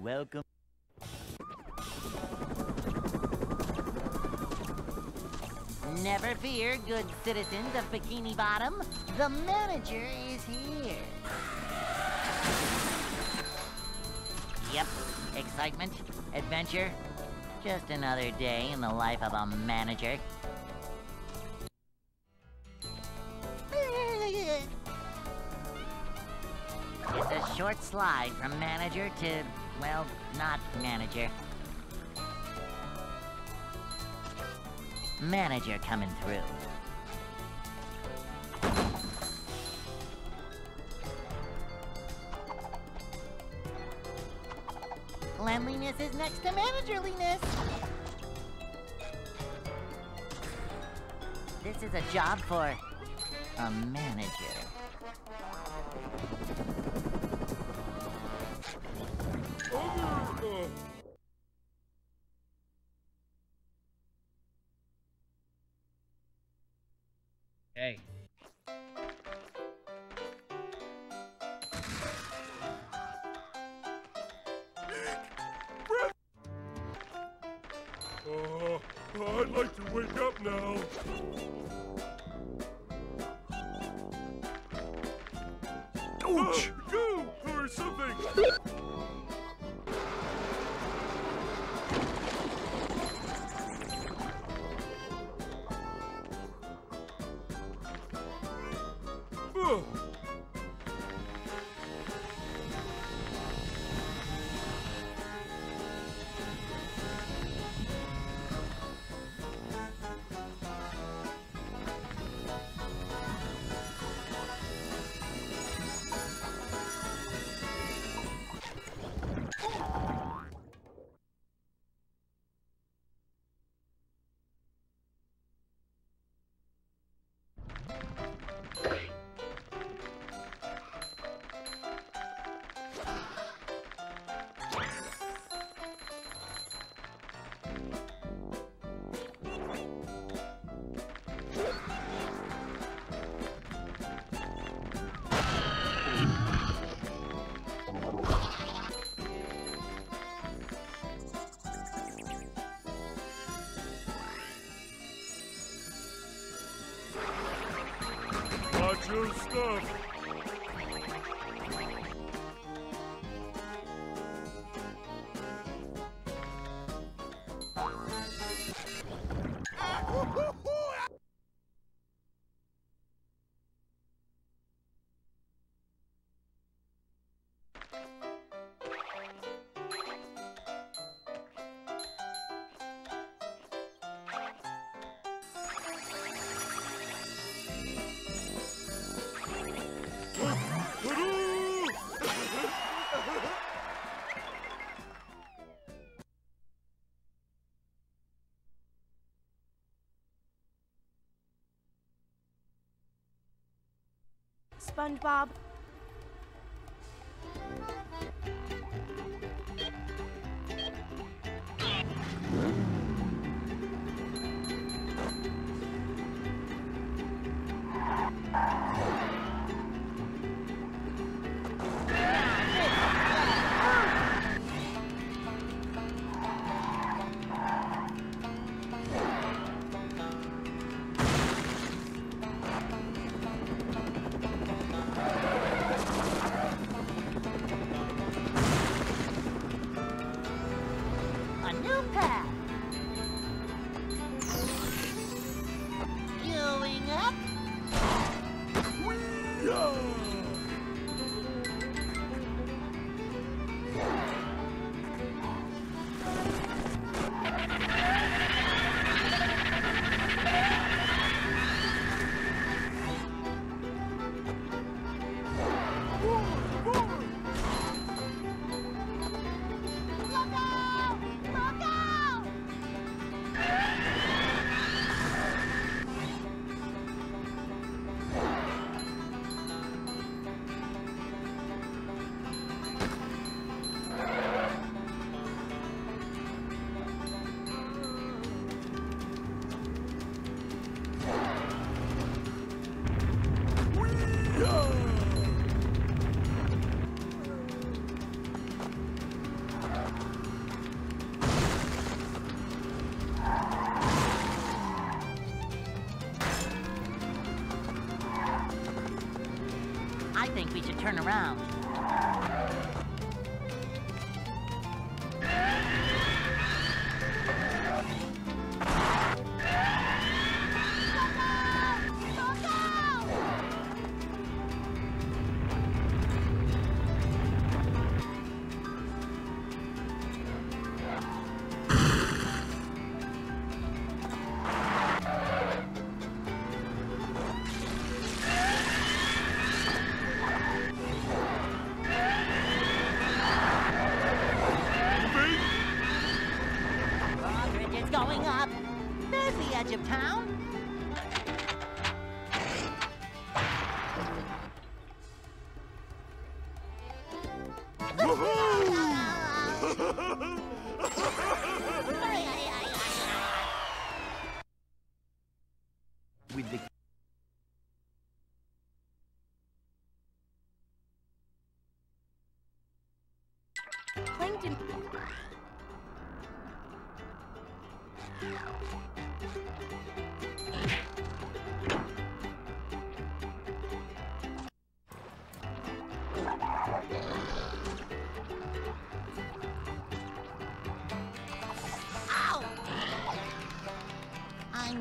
Welcome. Never fear, good citizens of Bikini Bottom. The manager is here. Yep, excitement, adventure. Just another day in the life of a manager. It's a short slide from manager to, well, not manager. Manager coming through. Cleanliness is next to managerliness. This is a job for a manager. I'd like to wake up now. Watch SpongeBob. Around.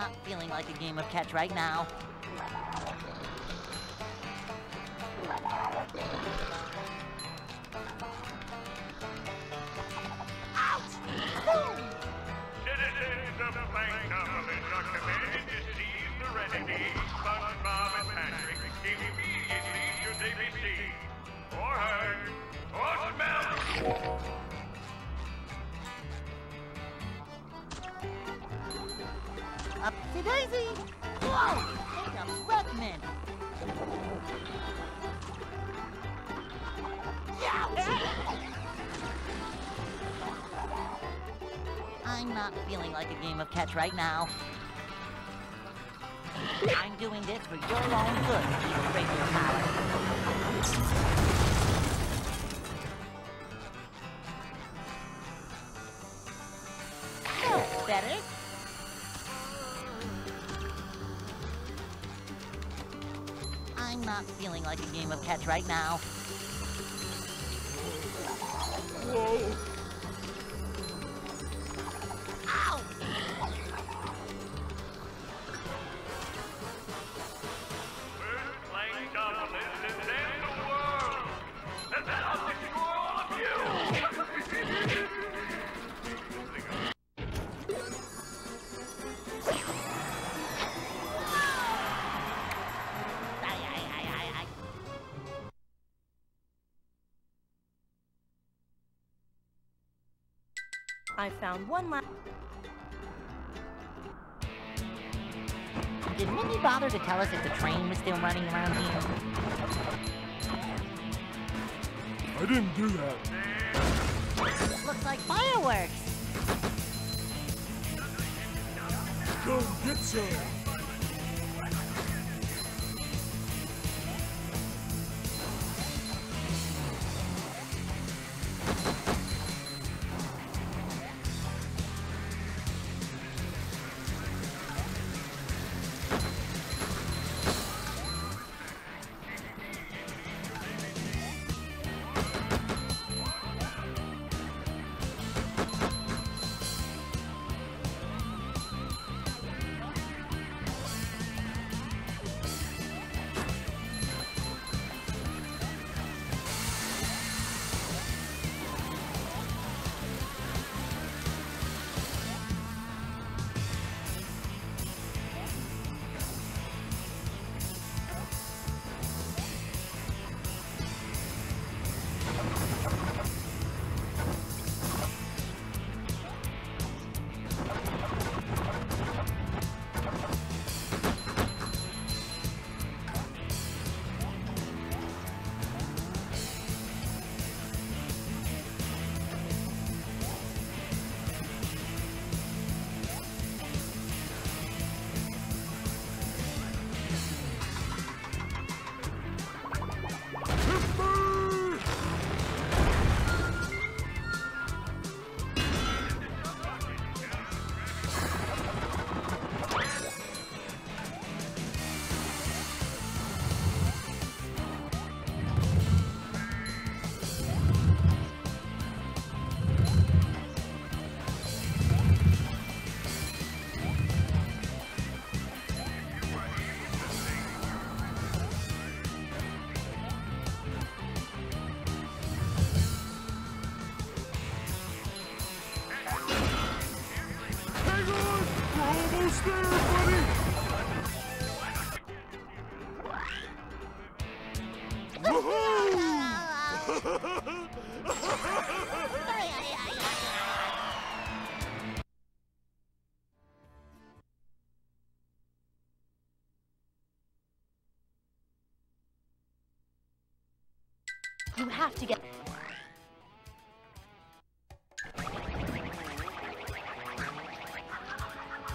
Not feeling like a game of catch right now. Like a game of catch right now. I'm doing this for your own good, evil Power. That's better. I'm not feeling like a game of catch right now. I found one last. Did Minnie bother to tell us if the train was still running around here? I didn't do that. Looks like fireworks. Go get some. Steve!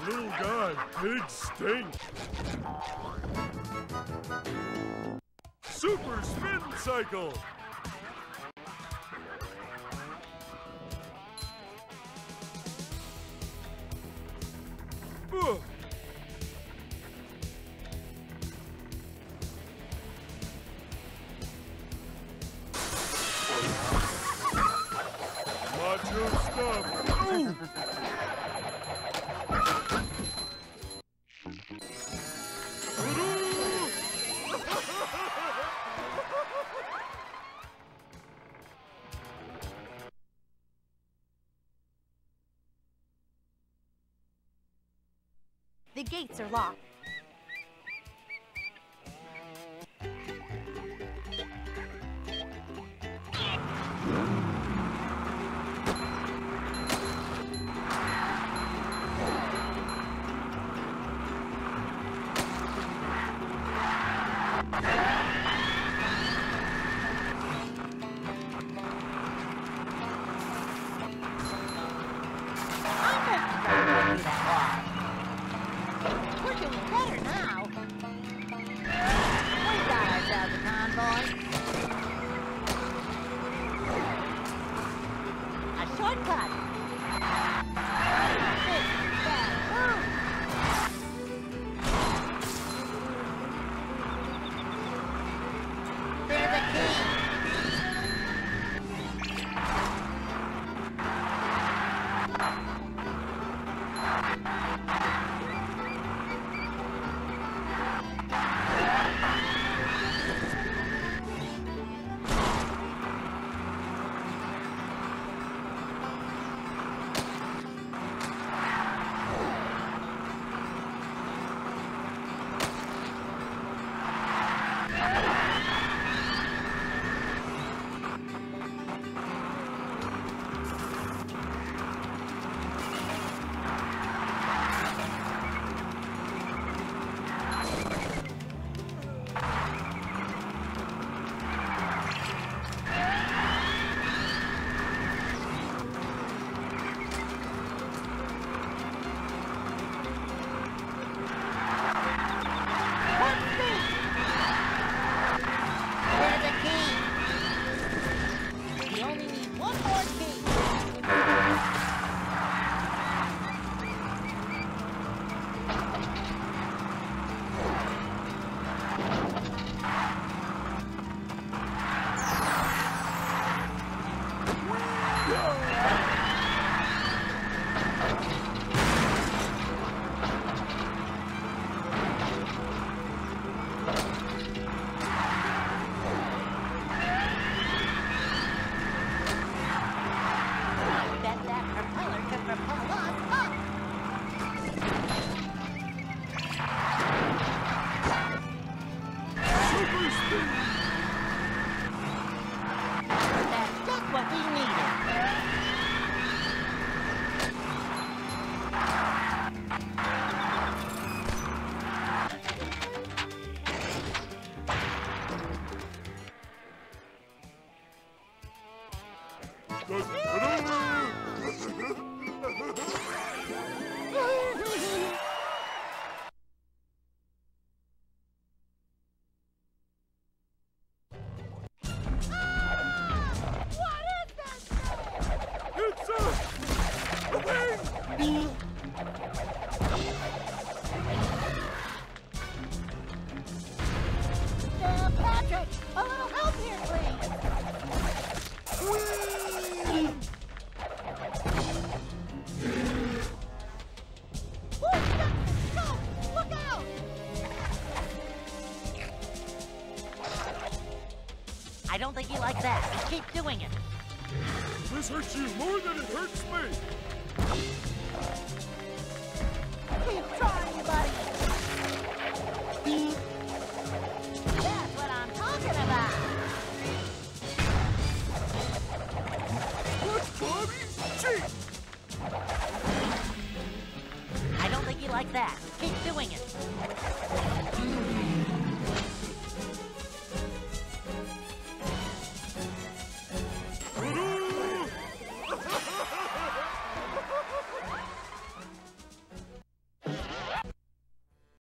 Little guy, big stink. Super spin cycle. Ugh. Macho stuff. gates are locked. that keep doing it. This hurts you more than it hurts me.